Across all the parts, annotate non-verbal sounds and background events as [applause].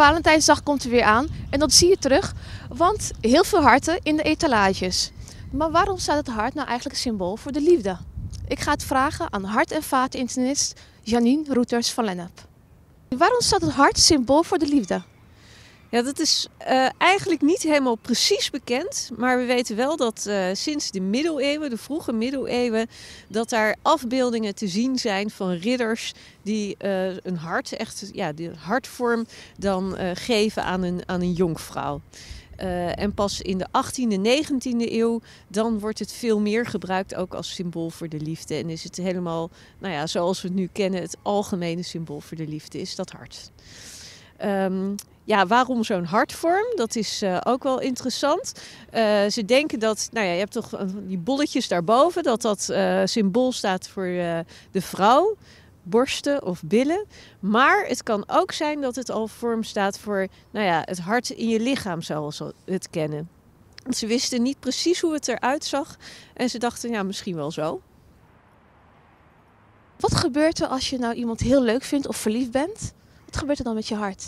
Valentijnsdag komt er weer aan en dat zie je terug, want heel veel harten in de etalages. Maar waarom staat het hart nou eigenlijk symbool voor de liefde? Ik ga het vragen aan hart- en vaatinternist Janine Roeters van Lennep. Waarom staat het hart symbool voor de liefde? Ja, dat is uh, eigenlijk niet helemaal precies bekend. Maar we weten wel dat uh, sinds de middeleeuwen, de vroege middeleeuwen, dat daar afbeeldingen te zien zijn van ridders die uh, een hart, echt ja, de hartvorm dan geven aan een, aan een jonkvrouw. en pas in de 18e, 19e eeuw, dan wordt het veel meer gebruikt ook als symbool voor de liefde. En is het helemaal, nou ja, zoals we het nu kennen, het algemene symbool voor de liefde is dat hart. Um, ja, waarom zo'n hartvorm? Dat is uh, ook wel interessant. Uh, ze denken dat, nou ja, je hebt toch die bolletjes daarboven, dat dat symbool staat voor de vrouw, borsten of billen. Maar het kan ook zijn dat het al vorm staat voor, nou ja, het hart in je lichaam, zoals we het kennen. Ze wisten niet precies hoe het eruit zag en ze dachten, ja, misschien wel zo. Wat gebeurt er als je nou iemand heel leuk vindt of verliefd bent? Wat gebeurt er dan met je hart?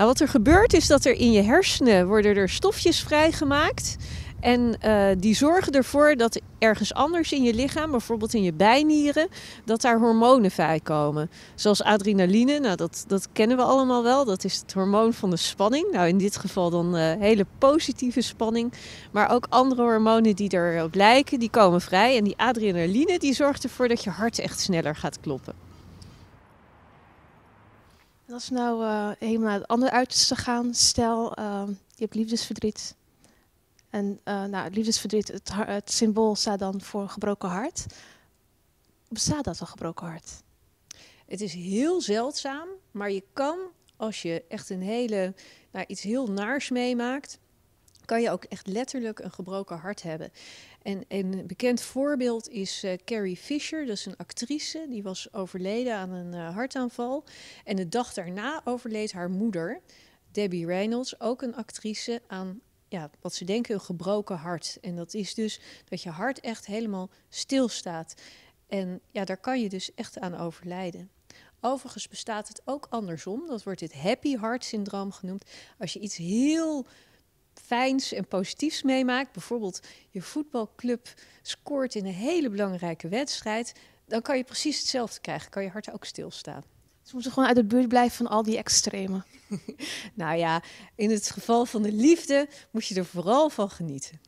Nou, wat er gebeurt is dat er in je hersenen worden er stofjes vrijgemaakt. En uh, die zorgen ervoor dat ergens anders in je lichaam, bijvoorbeeld in je bijnieren, dat daar hormonen vrijkomen. Zoals adrenaline, nou dat, dat kennen we allemaal wel. Dat is het hormoon van de spanning. Nou, in dit geval dan uh, hele positieve spanning. Maar ook andere hormonen die erop lijken, die komen vrij. En die adrenaline die zorgt ervoor dat je hart echt sneller gaat kloppen. En als we nou uh, helemaal naar het andere uiterste gaan, stel uh, je hebt liefdesverdriet. En uh, nou, liefdesverdriet, het, het, symbool staat dan voor een gebroken hart. Bestaat dat een gebroken hart? Het is heel zeldzaam, maar je kan als je echt een hele, nou, iets heel naars meemaakt, kan je ook echt letterlijk een gebroken hart hebben. En een bekend voorbeeld is uh, Carrie Fisher, dat is een actrice. Die was overleden aan een uh, hartaanval. En de dag daarna overleed haar moeder, Debbie Reynolds, ook een actrice, aan ja, wat ze denken een gebroken hart. En dat is dus dat je hart echt helemaal stilstaat. En ja, daar kan je dus echt aan overlijden. Overigens bestaat het ook andersom. Dat wordt het happy heart syndroom genoemd. Als je iets heel fijns en positiefs meemaakt, bijvoorbeeld je voetbalclub scoort in een hele belangrijke wedstrijd, dan kan je precies hetzelfde krijgen. Kan je hart ook stilstaan. Dus moeten gewoon uit de buurt blijven van al die extreme. [laughs] nou ja, in het geval van de liefde moet je er vooral van genieten.